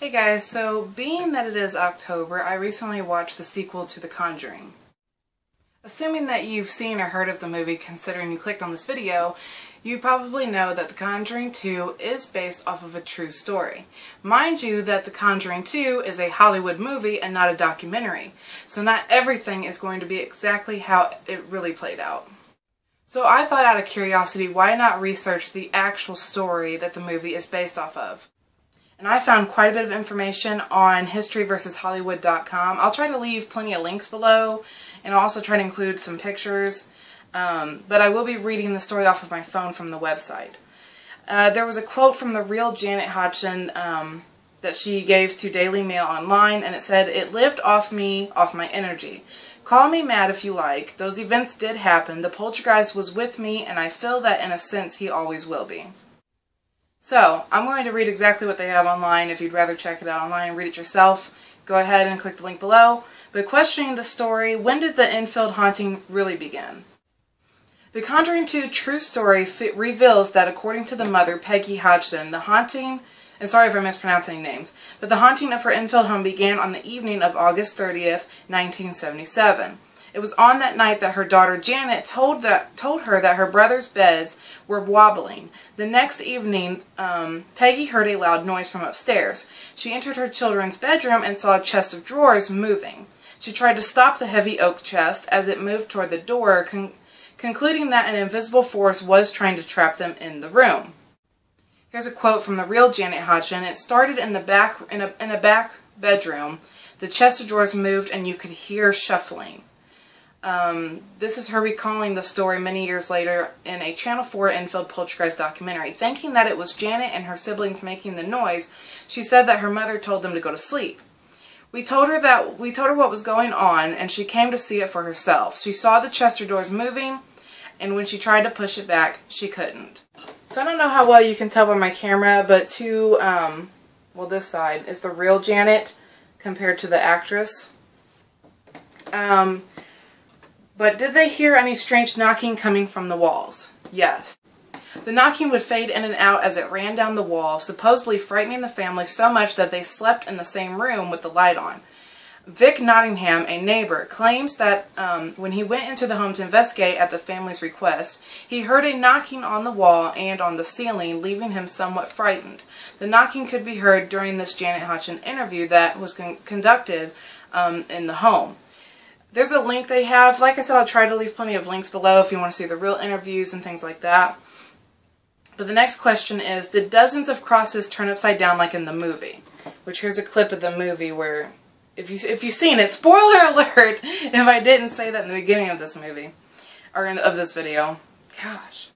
Hey guys, so being that it is October, I recently watched the sequel to The Conjuring. Assuming that you've seen or heard of the movie, considering you clicked on this video, you probably know that The Conjuring 2 is based off of a true story. Mind you that The Conjuring 2 is a Hollywood movie and not a documentary, so not everything is going to be exactly how it really played out. So I thought out of curiosity, why not research the actual story that the movie is based off of? And I found quite a bit of information on historyversushollywood.com. I'll try to leave plenty of links below, and I'll also try to include some pictures. Um, but I will be reading the story off of my phone from the website. Uh, there was a quote from the real Janet Hodgson um, that she gave to Daily Mail Online, and it said, It lived off me, off my energy. Call me mad if you like. Those events did happen. The poltergeist was with me, and I feel that in a sense he always will be. So, I'm going to read exactly what they have online. If you'd rather check it out online and read it yourself, go ahead and click the link below. But questioning the story, when did the Enfield haunting really begin? The Conjuring 2 true story reveals that according to the mother, Peggy Hodgson, the haunting, and sorry if I'm mispronouncing names, but the haunting of her Enfield home began on the evening of August 30th, 1977. It was on that night that her daughter Janet told that told her that her brother's beds were wobbling. The next evening, um, Peggy heard a loud noise from upstairs. She entered her children's bedroom and saw a chest of drawers moving. She tried to stop the heavy oak chest as it moved toward the door, con concluding that an invisible force was trying to trap them in the room. Here's a quote from the real Janet Hodgson. It started in the back in a in a back bedroom. The chest of drawers moved and you could hear shuffling. Um, this is her recalling the story many years later in a Channel 4 Enfield Poltergeist documentary. Thinking that it was Janet and her siblings making the noise, she said that her mother told them to go to sleep. We told her that we told her what was going on, and she came to see it for herself. She saw the Chester doors moving, and when she tried to push it back, she couldn't. So I don't know how well you can tell by my camera, but to um, well, this side is the real Janet compared to the actress. Um, but did they hear any strange knocking coming from the walls? Yes. The knocking would fade in and out as it ran down the wall, supposedly frightening the family so much that they slept in the same room with the light on. Vic Nottingham, a neighbor, claims that um, when he went into the home to investigate at the family's request, he heard a knocking on the wall and on the ceiling, leaving him somewhat frightened. The knocking could be heard during this Janet Hodgson interview that was con conducted um, in the home. There's a link they have. Like I said, I'll try to leave plenty of links below if you want to see the real interviews and things like that. But the next question is, did dozens of crosses turn upside down like in the movie? Which here's a clip of the movie where, if, you, if you've seen it, spoiler alert if I didn't say that in the beginning of this movie, or in, of this video. Gosh.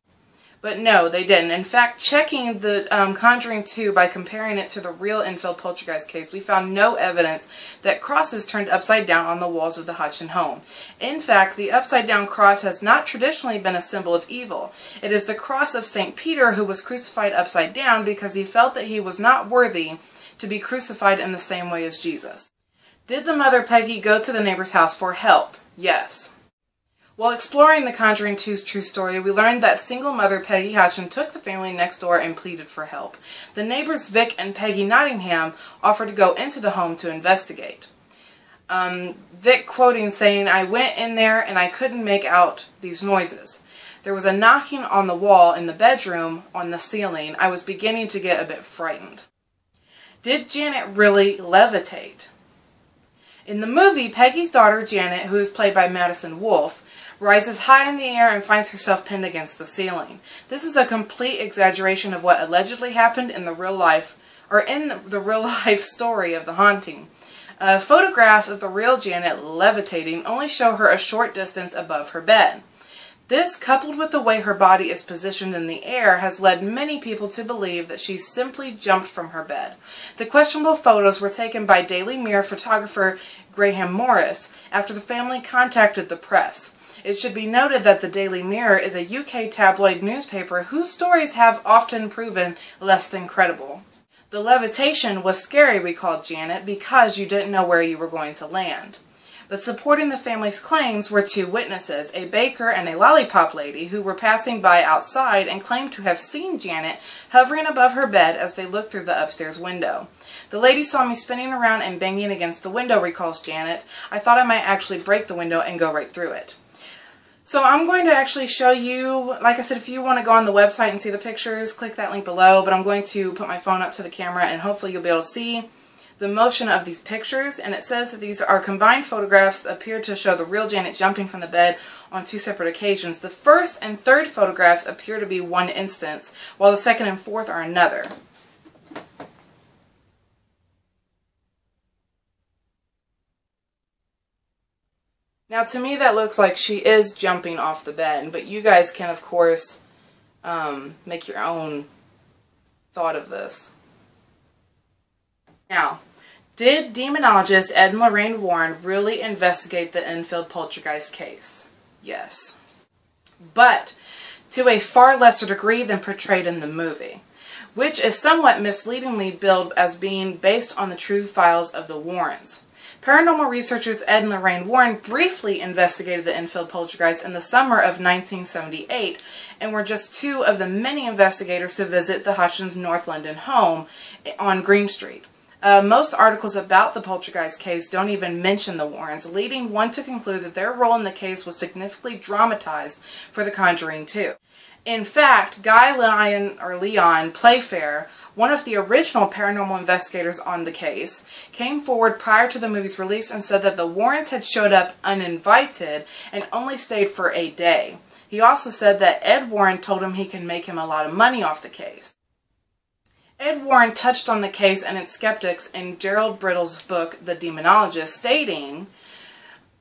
But no, they didn't. In fact, checking the um, Conjuring 2 by comparing it to the real Enfield poltergeist case, we found no evidence that crosses turned upside down on the walls of the Hodgson home. In fact, the upside down cross has not traditionally been a symbol of evil. It is the cross of St. Peter who was crucified upside down because he felt that he was not worthy to be crucified in the same way as Jesus. Did the mother Peggy go to the neighbor's house for help? Yes. While exploring The Conjuring 2's true story, we learned that single mother Peggy Hodgson took the family next door and pleaded for help. The neighbors Vic and Peggy Nottingham offered to go into the home to investigate. Um, Vic quoting saying, I went in there and I couldn't make out these noises. There was a knocking on the wall in the bedroom on the ceiling. I was beginning to get a bit frightened. Did Janet really levitate? In the movie, Peggy's daughter Janet, who is played by Madison Wolfe, rises high in the air and finds herself pinned against the ceiling. This is a complete exaggeration of what allegedly happened in the real life, or in the real life story of the haunting. Uh, photographs of the real Janet levitating only show her a short distance above her bed. This, coupled with the way her body is positioned in the air, has led many people to believe that she simply jumped from her bed. The questionable photos were taken by Daily Mirror photographer Graham Morris after the family contacted the press. It should be noted that the Daily Mirror is a UK tabloid newspaper whose stories have often proven less than credible. The levitation was scary, recalled Janet, because you didn't know where you were going to land. But supporting the family's claims were two witnesses, a baker and a lollipop lady, who were passing by outside and claimed to have seen Janet hovering above her bed as they looked through the upstairs window. The lady saw me spinning around and banging against the window, recalls Janet. I thought I might actually break the window and go right through it. So I'm going to actually show you, like I said, if you want to go on the website and see the pictures, click that link below, but I'm going to put my phone up to the camera and hopefully you'll be able to see the motion of these pictures, and it says that these are combined photographs that appear to show the real Janet jumping from the bed on two separate occasions. The first and third photographs appear to be one instance, while the second and fourth are another. Now to me that looks like she is jumping off the bed, but you guys can of course um, make your own thought of this. Now, did demonologist Ed Lorraine Warren really investigate the Enfield poltergeist case? Yes. But to a far lesser degree than portrayed in the movie, which is somewhat misleadingly billed as being based on the true files of the Warrens. Paranormal researchers Ed and Lorraine Warren briefly investigated the Enfield poltergeist in the summer of 1978 and were just two of the many investigators to visit the Hodgsons North London home on Green Street. Uh, most articles about the poltergeist case don't even mention the Warrens, leading one to conclude that their role in the case was significantly dramatized for The Conjuring 2. In fact, Guy Lyon or Leon Playfair, one of the original paranormal investigators on the case, came forward prior to the movie's release and said that the Warrens had showed up uninvited and only stayed for a day. He also said that Ed Warren told him he could make him a lot of money off the case. Ed Warren touched on the case and its skeptics in Gerald Brittle's book, The Demonologist, stating,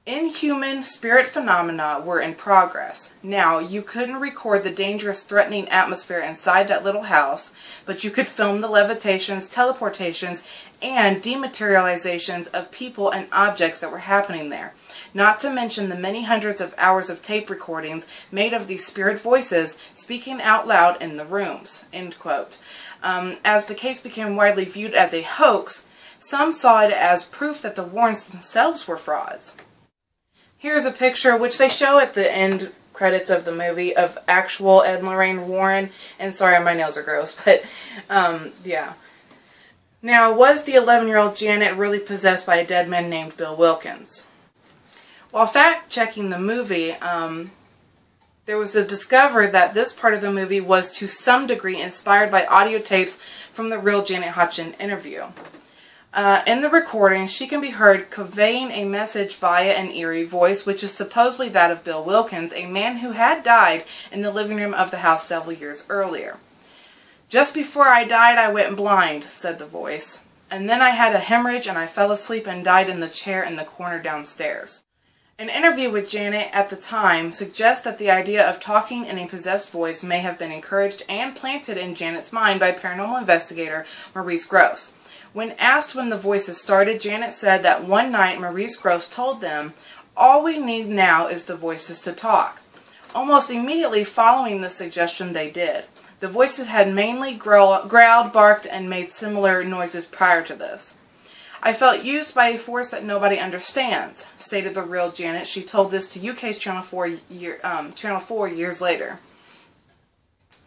Inhuman spirit phenomena were in progress. Now, you couldn't record the dangerous, threatening atmosphere inside that little house, but you could film the levitations, teleportations, and dematerializations of people and objects that were happening there. Not to mention the many hundreds of hours of tape recordings made of these spirit voices speaking out loud in the rooms. Um, as the case became widely viewed as a hoax, some saw it as proof that the Warrens themselves were frauds. Here's a picture, which they show at the end credits of the movie, of actual Ed Lorraine Warren. And sorry, my nails are gross, but um, yeah. Now, was the 11 year old Janet really possessed by a dead man named Bill Wilkins? While fact checking the movie, um, there was a discovery that this part of the movie was to some degree inspired by audio tapes from the real Janet Hodgson interview. Uh, in the recording, she can be heard conveying a message via an eerie voice, which is supposedly that of Bill Wilkins, a man who had died in the living room of the house several years earlier. Just before I died, I went blind, said the voice. And then I had a hemorrhage and I fell asleep and died in the chair in the corner downstairs. An interview with Janet at the time suggests that the idea of talking in a possessed voice may have been encouraged and planted in Janet's mind by paranormal investigator Maurice Grosse. When asked when the voices started, Janet said that one night Maurice Grosse told them, All we need now is the voices to talk. Almost immediately following the suggestion, they did. The voices had mainly growl, growled, barked, and made similar noises prior to this. I felt used by a force that nobody understands, stated the real Janet. She told this to UK's Channel 4, year, um, Channel 4 years later.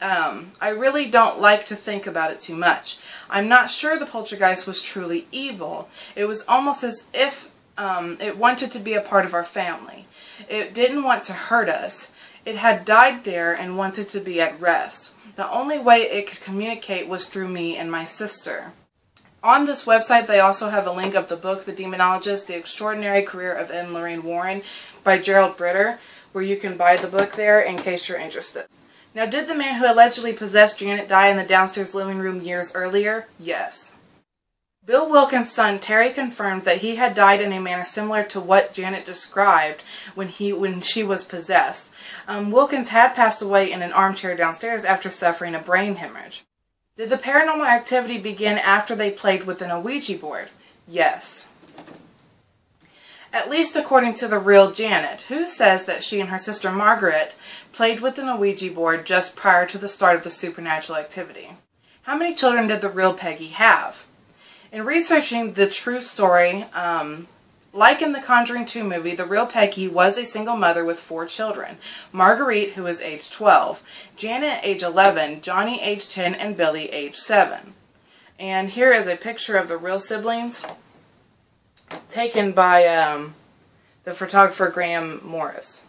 Um, I really don't like to think about it too much. I'm not sure the poltergeist was truly evil. It was almost as if um, it wanted to be a part of our family. It didn't want to hurt us. It had died there and wanted to be at rest. The only way it could communicate was through me and my sister. On this website, they also have a link of the book, The Demonologist, The Extraordinary Career of and Lorraine Warren by Gerald Brittle, where you can buy the book there in case you're interested. Now, did the man who allegedly possessed Janet die in the downstairs living room years earlier? Yes. Bill Wilkins' son Terry confirmed that he had died in a manner similar to what Janet described when he when she was possessed. Um, Wilkins had passed away in an armchair downstairs after suffering a brain hemorrhage. Did the paranormal activity begin after they played with an Ouija board? Yes. At least according to the real Janet, who says that she and her sister Margaret played with an Ouija board just prior to the start of the supernatural activity. How many children did the real Peggy have? In researching the true story, um, Like in the Conjuring 2 movie, the real Peggy was a single mother with four children. Marguerite, who was age 12, Janet, age 11, Johnny, age 10, and Billy, age 7. And here is a picture of the real siblings taken by um, the photographer Graham Morris.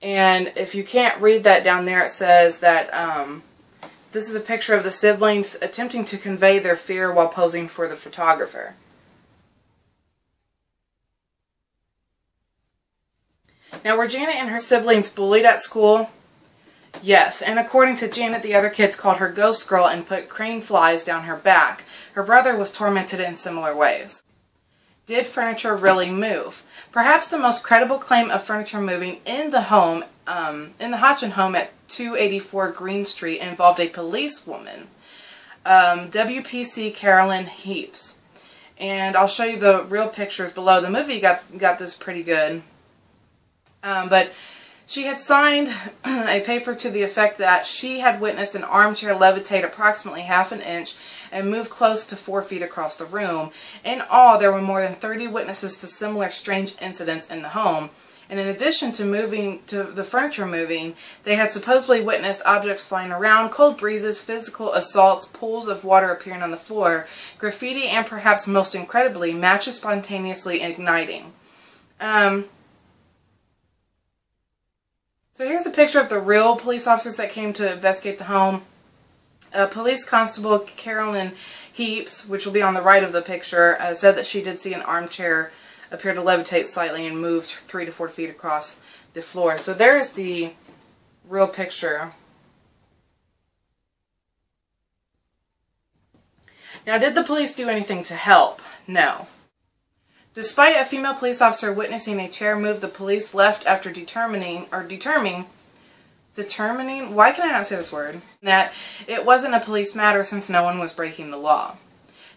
And if you can't read that down there, it says that um, this is a picture of the siblings attempting to convey their fear while posing for the photographer. Now, were Janet and her siblings bullied at school? Yes, and according to Janet, the other kids called her Ghost Girl and put crane flies down her back. Her brother was tormented in similar ways. Did furniture really move? Perhaps the most credible claim of furniture moving in the home, um, in the Hodgson home at 284 Green Street, involved a policewoman, um, WPC Carolyn Heeps. And I'll show you the real pictures below. The movie got got this pretty good. Um, but she had signed a paper to the effect that she had witnessed an armchair levitate approximately half an inch and move close to four feet across the room. In all, there were more than 30 witnesses to similar strange incidents in the home. And in addition to moving to the furniture moving, they had supposedly witnessed objects flying around, cold breezes, physical assaults, pools of water appearing on the floor, graffiti, and perhaps most incredibly, matches spontaneously igniting. Um, so here's a picture of the real police officers that came to investigate the home. Uh, police Constable Carolyn Heeps, which will be on the right of the picture, uh, said that she did see an armchair appear to levitate slightly and moved three to four feet across the floor. So there's the real picture. Now, did the police do anything to help? No. Despite a female police officer witnessing a chair move, the police left after determining, or determining, determining, why can I not say this word, that it wasn't a police matter since no one was breaking the law.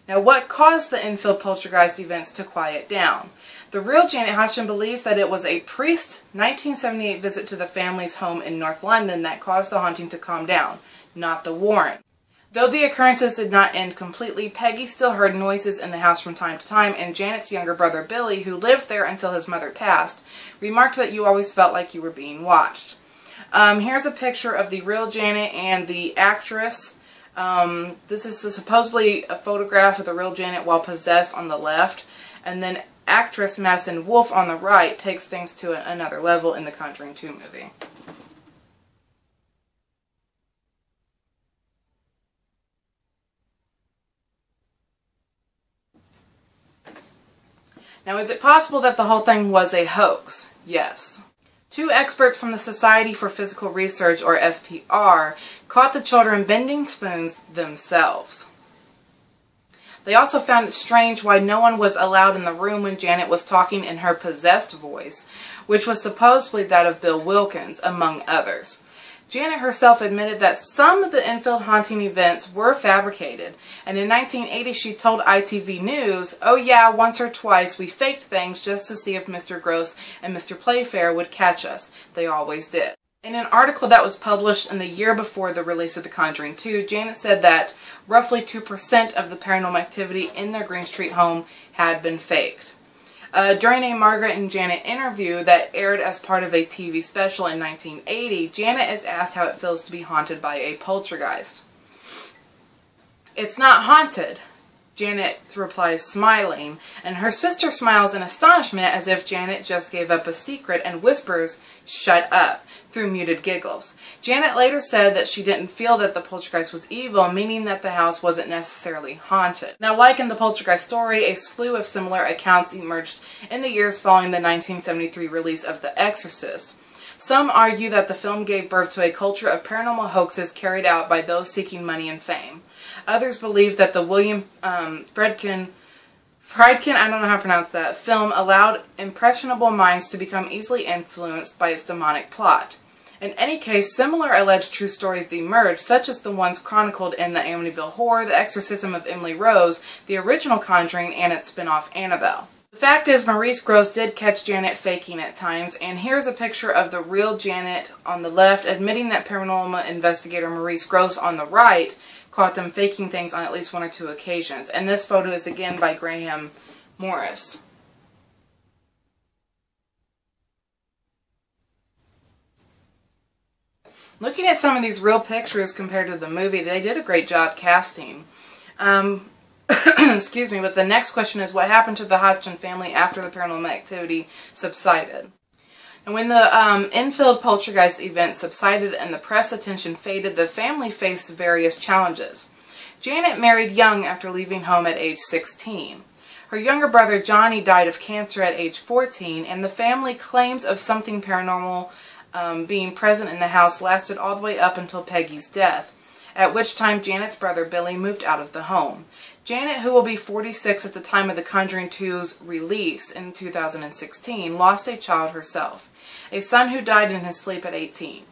Now, what caused the Enfield poltergeist events to quiet down? The real Janet Hodgson believes that it was a priest's 1978 visit to the family's home in North London that caused the haunting to calm down, not the Warren. Though the occurrences did not end completely, Peggy still heard noises in the house from time to time, and Janet's younger brother Billy, who lived there until his mother passed, remarked that you always felt like you were being watched. Um, here's a picture of the real Janet and the actress. Um, this is supposedly a photograph of the real Janet while possessed on the left, and then actress Madison Wolfe on the right takes things to another level in the Conjuring 2 movie. Now, is it possible that the whole thing was a hoax? Yes. Two experts from the Society for Psychical Research, or SPR, caught the children bending spoons themselves. They also found it strange why no one was allowed in the room when Janet was talking in her possessed voice, which was supposedly that of Bill Wilkins, among others. Janet herself admitted that some of the Enfield haunting events were fabricated, and in 1980 she told ITV News, oh yeah, once or twice we faked things just to see if Mr. Grosse and Mr. Playfair would catch us. They always did. In an article that was published in the year before the release of The Conjuring 2, Janet said that roughly 2% of the paranormal activity in their Green Street home had been faked. Uh, during a Margaret and Janet interview that aired as part of a TV special in 1980, Janet is asked how it feels to be haunted by a poltergeist. It's not haunted, Janet replies smiling, and her sister smiles in astonishment as if Janet just gave up a secret and whispers, shut up, through muted giggles. Janet later said that she didn't feel that the poltergeist was evil, meaning that the house wasn't necessarily haunted. Now, like in the poltergeist story, a slew of similar accounts emerged in the years following the 1973 release of The Exorcist. Some argue that the film gave birth to a culture of paranormal hoaxes carried out by those seeking money and fame. Others believe that the William um, Friedkin Friedkin, I don't know how to pronounce that, film allowed impressionable minds to become easily influenced by its demonic plot. In any case, similar alleged true stories emerged, such as the ones chronicled in The Amityville Horror, The Exorcism of Emily Rose, the original Conjuring, and its spin-off Annabelle. The fact is, Maurice Grosse did catch Janet faking at times, and here's a picture of the real Janet on the left, admitting that paranormal investigator Maurice Grosse on the right caught them faking things on at least one or two occasions. And this photo is again by Graham Morris. Looking at some of these real pictures compared to the movie, they did a great job casting. Um, excuse me, but the next question is what happened to the Hodgson family after the paranormal activity subsided? And when the um, Enfield poltergeist event subsided and the press attention faded, the family faced various challenges. Janet married young after leaving home at age 16. Her younger brother Johnny died of cancer at age 14, and the family claims of something paranormal um, being present in the house lasted all the way up until Peggy's death, at which time Janet's brother Billy moved out of the home. Janet, who will be 46 at the time of The Conjuring 2's release in 2016, lost a child herself, a son who died in his sleep at 18.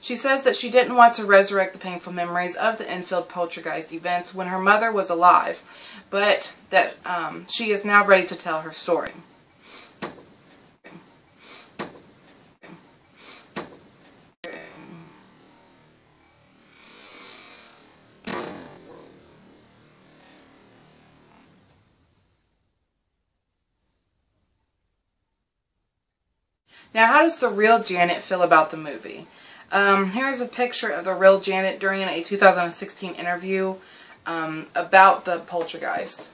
She says that she didn't want to resurrect the painful memories of the Enfield poltergeist events when her mother was alive, but that um, she is now ready to tell her story. Now, how does the real Janet feel about the movie? Um, here's a picture of the real Janet during a 2016 interview um, about the poltergeist.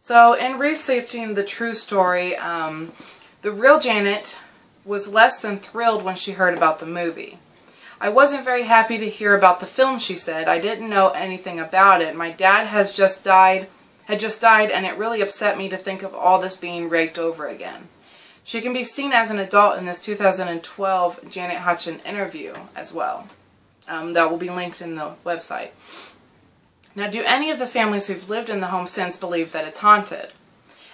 So, in researching the true story, um, the real Janet was less than thrilled when she heard about the movie. I wasn't very happy to hear about the film, she said. I didn't know anything about it. My dad has just died had just died and it really upset me to think of all this being raked over again. She can be seen as an adult in this 2012 Janet Hodgson interview as well. Um, that will be linked in the website. Now, do any of the families who've lived in the home since believe that it's haunted?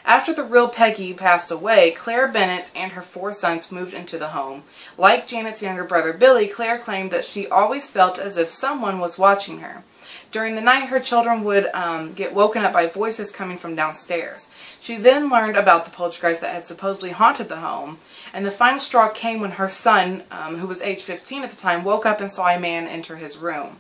After the real Peggy passed away, Claire Bennett and her four sons moved into the home. Like Janet's younger brother Billy, Claire claimed that she always felt as if someone was watching her. During the night, her children would um, get woken up by voices coming from downstairs. She then learned about the poltergeist that had supposedly haunted the home, and the final straw came when her son, um, who was age 15 at the time, woke up and saw a man enter his room.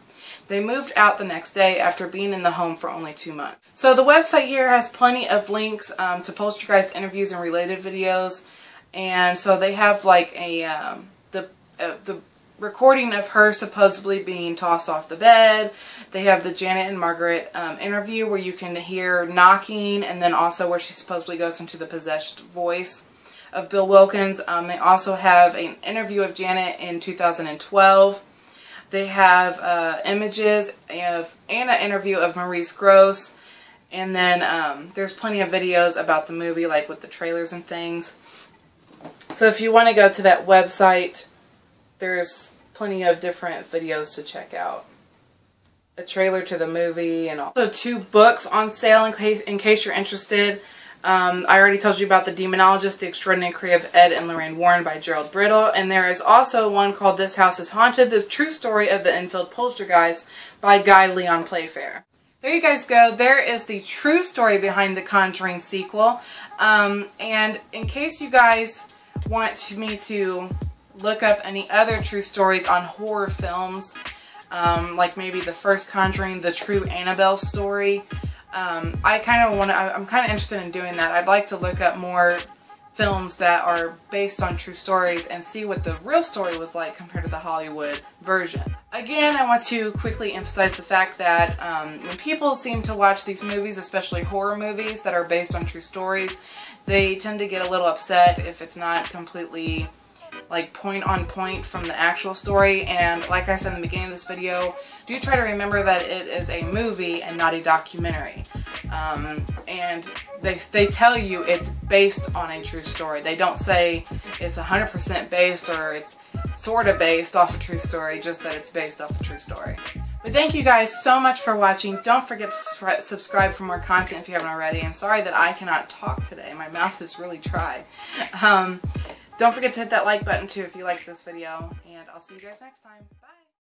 They moved out the next day after being in the home for only two months. So the website here has plenty of links um, to poltergeist interviews and related videos. And so they have like a um, the uh, the recording of her supposedly being tossed off the bed. They have the Janet and Margaret um, interview where you can hear knocking and then also where she supposedly goes into the possessed voice of Bill Wilkins. Um, they also have an interview of Janet in 2012 they have uh, images of, and an interview of Maurice Grosse. And then um, there's plenty of videos about the movie, like with the trailers and things. So if you want to go to that website, there's plenty of different videos to check out. A trailer to the movie and also two books on sale in case, in case you're interested. Um, I already told you about The Demonologist, The Extraordinary Career of Ed and Lorraine Warren by Gerald Brittle. And there is also one called This House is Haunted, The True Story of the Enfield Poltergeist by Guy Leon Playfair. There you guys go. There is the true story behind the Conjuring sequel. Um, and in case you guys want me to look up any other true stories on horror films, um, like maybe the first Conjuring, the true Annabelle story, um, I kind of want to, I'm kind of interested in doing that. I'd like to look up more films that are based on true stories and see what the real story was like compared to the Hollywood version. Again, I want to quickly emphasize the fact that um, when people seem to watch these movies, especially horror movies that are based on true stories, they tend to get a little upset if it's not completely like point on point from the actual story and like I said in the beginning of this video do try to remember that it is a movie and not a documentary um, and they, they tell you it's based on a true story they don't say it's 100% based or it's sort of based off a true story just that it's based off a true story but thank you guys so much for watching. Don't forget to subscribe for more content if you haven't already. And sorry that I cannot talk today. My mouth is really dry. Um, don't forget to hit that like button too if you liked this video, and I'll see you guys next time. Bye!